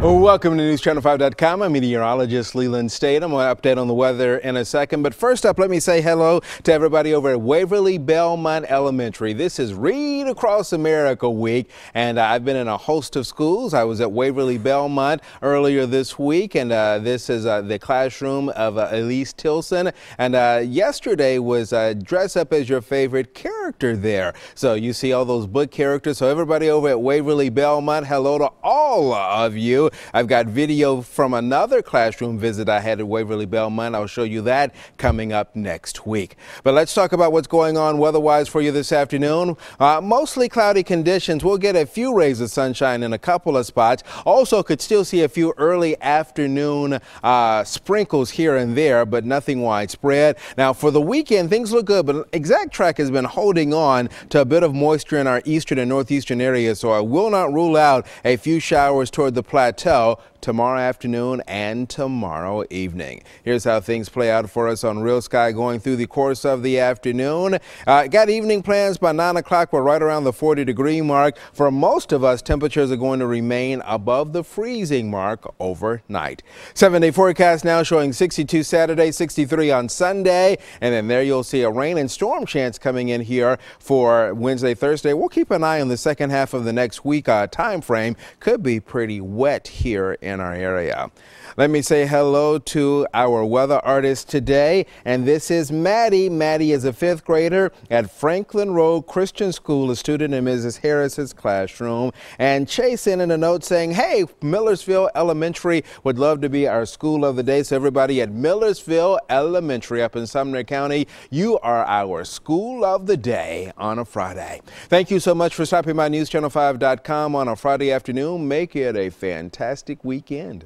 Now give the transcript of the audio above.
Welcome to NewsChannel5.com. I'm meteorologist Lelan Statom. I'm going to update on the weather in a second. But first up, let me say hello to everybody over at Waverly Belmont Elementary. This is Read Across America Week, and I've been in a host of schools. I was at Waverly Belmont earlier this week, and uh, this is uh, the classroom of uh, Elise Tilson. And uh, yesterday was uh, Dress Up as Your Favorite Character there. So you see all those book characters. So everybody over at Waverly Belmont, hello to all of you. I've got video from another classroom visit I had at Waverly Belmont. I'll show you that coming up next week. But let's talk about what's going on weather-wise for you this afternoon. Uh, mostly cloudy conditions. We'll get a few rays of sunshine in a couple of spots. Also could still see a few early afternoon uh, sprinkles here and there, but nothing widespread. Now for the weekend, things look good, but Exact Track has been holding on to a bit of moisture in our eastern and northeastern areas, so I will not rule out a few showers toward the plateau plateau tomorrow afternoon and tomorrow evening. Here's how things play out for us on Real Sky going through the course of the afternoon. Uh, got evening plans by 9 o'clock. We're right around the 40 degree mark. For most of us, temperatures are going to remain above the freezing mark overnight. Seven day forecast now showing 62 Saturday, 63 on Sunday. And then there you'll see a rain and storm chance coming in here for Wednesday, Thursday. We'll keep an eye on the second half of the next week uh, time frame. Could be pretty wet here our area. Let me say hello to our weather artist today, and this is Maddie. Maddie is a fifth grader at Franklin Road Christian School, a student in Mrs. Harris's classroom. And Chase in a note saying, hey, Millersville Elementary would love to be our school of the day. So everybody at Millersville Elementary up in Sumner County, you are our school of the day on a Friday. Thank you so much for stopping by NewsChannel5.com on a Friday afternoon. Make it a fantastic weekend.